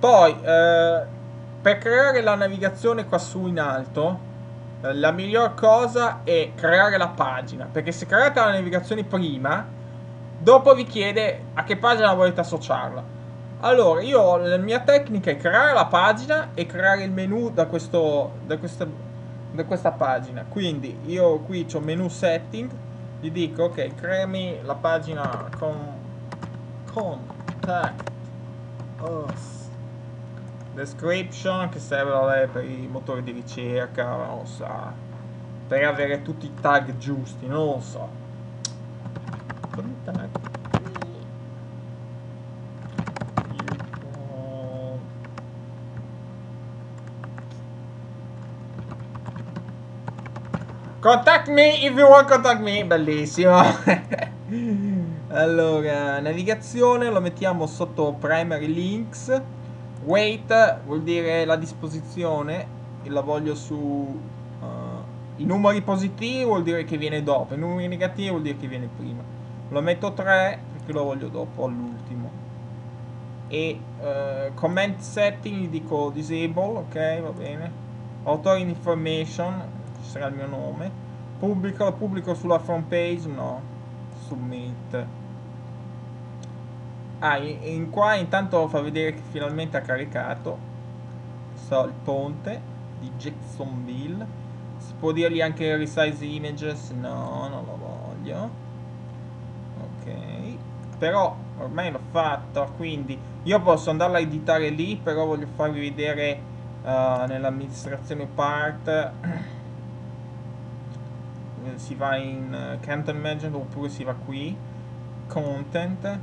Poi, eh, per creare la navigazione qua su in alto, eh, la miglior cosa è creare la pagina. Perché se create la navigazione prima, dopo vi chiede a che pagina volete associarla. Allora, io la mia tecnica è creare la pagina e creare il menu da, questo, da, questa, da questa pagina. Quindi io qui ho menu setting, gli dico ok, creami la pagina con contact us description che vabbè, per i motori di ricerca, non so, per avere tutti i tag giusti, non so. Contact Contact me if you want contact me. Bellissimo. allora, navigazione lo mettiamo sotto primary links. Wait vuol dire la disposizione. E la voglio su... Uh, I numeri positivi vuol dire che viene dopo. I numeri negativi vuol dire che viene prima. Lo metto 3 perché lo voglio dopo all'ultimo. E uh, comment setting gli dico disable, ok, va bene. Author information sarà il mio nome pubblico, pubblico sulla front page no submit ah in, in qua intanto fa vedere che finalmente ha caricato so, il ponte di Jacksonville. Si può dirgli anche resize images? No non lo voglio. Ok. Però ormai l'ho fatto quindi io posso andarla a editare lì però voglio farvi vedere uh, nell'amministrazione part Eh, si va in uh, Canton Management oppure si va qui. Content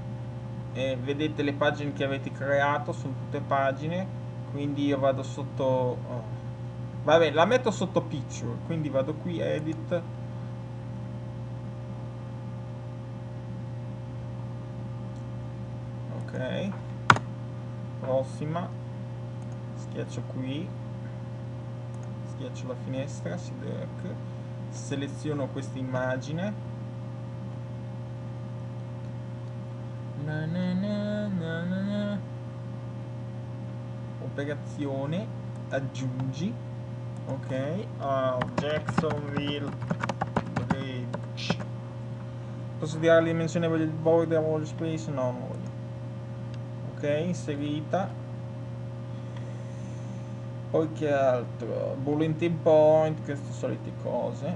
e vedete le pagine che avete creato sono tutte pagine quindi io vado sotto oh, vabbè la metto sotto picture quindi vado qui edit. Ok. Prossima. Schiaccio qui. Schiaccio la finestra select seleziono questa immagine operazione aggiungi ok uh, Jacksonville Bridge posso dire la dimensione del border voglio space no non voglio ok inserita poi che altro? Bulletin point, queste solite cose.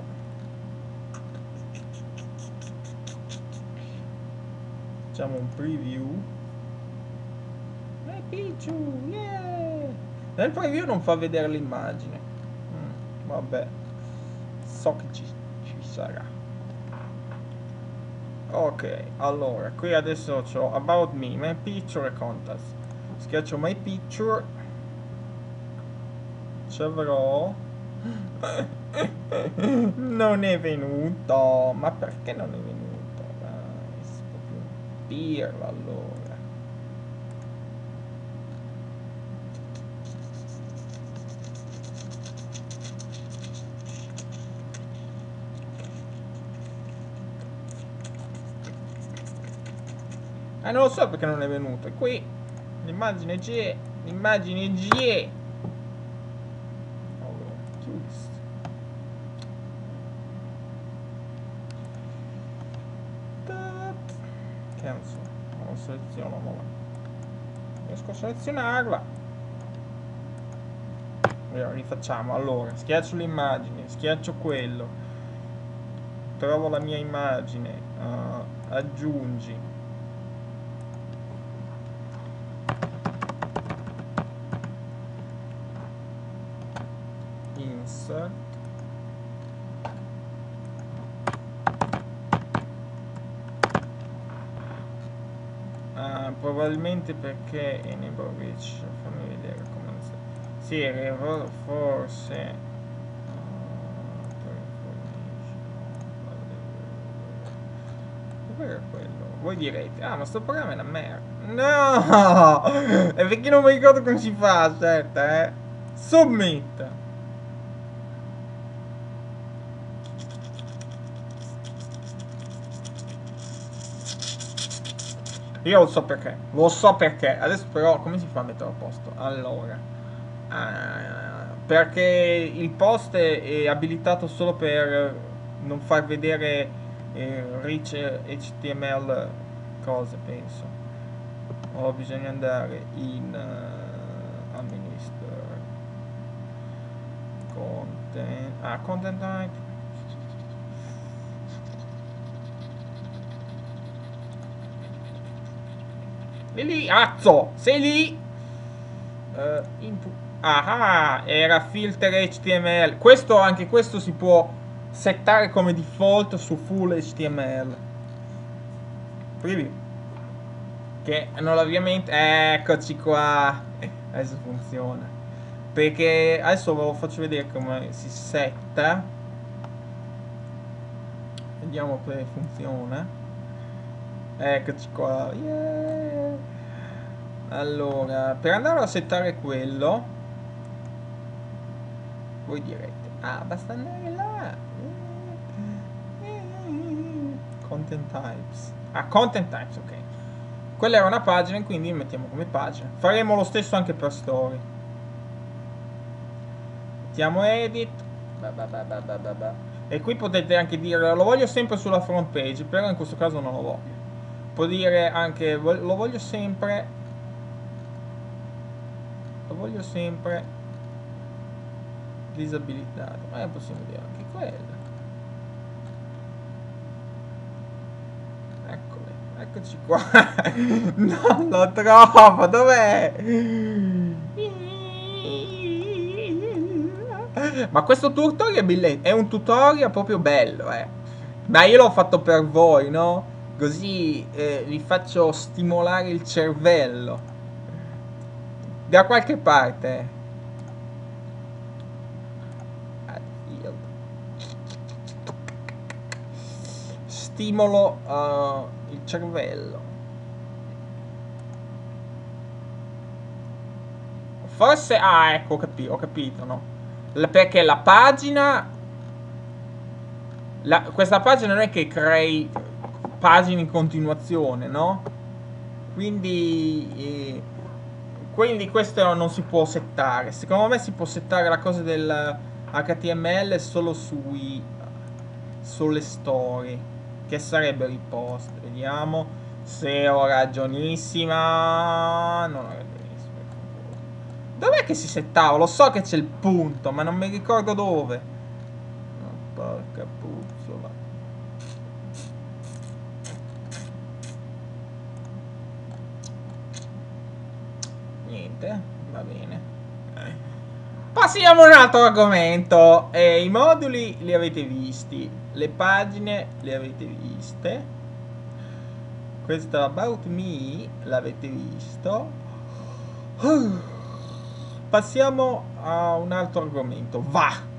Facciamo un preview. E Pichu, yeah! Nel preview non fa vedere l'immagine. Mm, vabbè, so che ci, ci sarà. Ok, allora, qui adesso ho About Me, My Picture Contest. Schiaccio My Picture ci avrò non è venuto ma perché non è venuto dirlo allora. Ah, non lo so perché non è venuto. E qui. L'immagine G, l'immagine G seleziono non riesco a selezionarla. Rifacciamo. Allora schiaccio l'immagine schiaccio quello. Trovo la mia immagine. Uh, aggiungi. Insert probabilmente perché Enable Reach fammi vedere come si sì, forse. Dov'era quello? voi direte ah ma sto programma è una merda. No! È perché non mi ricordo come si fa aspetta eh. Submit Io lo so perché, lo so perché. Adesso però come si fa a mettere a posto? Allora, uh, perché il post è abilitato solo per non far vedere eh, rich HTML cose, penso. O bisogna andare in uh, administer content, ah, content type E lì, azzo, sei lì. Uh, input. Ah, era filter HTML. Questo, anche questo si può settare come default su full HTML. Preview. Che non ovviamente... Eccoci qua. Adesso funziona. Perché adesso ve lo faccio vedere come si setta. Vediamo come funziona. Eccoci qua. Yeah. Allora, per andare a settare quello, voi direte, ah, basta andare là. Content types. Ah, content types, ok. Quella era una pagina, quindi mettiamo come pagina. Faremo lo stesso anche per story. Mettiamo edit. E qui potete anche dire, lo voglio sempre sulla front page, però in questo caso non lo voglio può dire anche lo voglio sempre voglio sempre disabilitato ma possiamo dire anche quello. Eccole eccoci qua. Non lo trovo dov'è? Ma questo tutorial è un tutorial proprio bello eh. Ma io l'ho fatto per voi no? Così eh, vi faccio stimolare il cervello da qualche parte. Stimolo uh, il cervello. Forse ah ecco ho capito, ho capito no? Perché la pagina la, questa pagina non è che crei pagine in continuazione, no? Quindi, eh, quindi questo non si può settare. Secondo me si può settare la cosa del HTML solo sui sulle storie, che sarebbero i post. Vediamo se ho ragionissima. Non ho ragionissima. Dov'è che si settava? Lo so che c'è il punto, ma non mi ricordo dove. Oh, porca puzzola. Niente, va bene. Passiamo a un altro argomento. Eh, I moduli li avete visti, le pagine le avete viste. Questo About Me l'avete visto. Passiamo a un altro argomento. Va!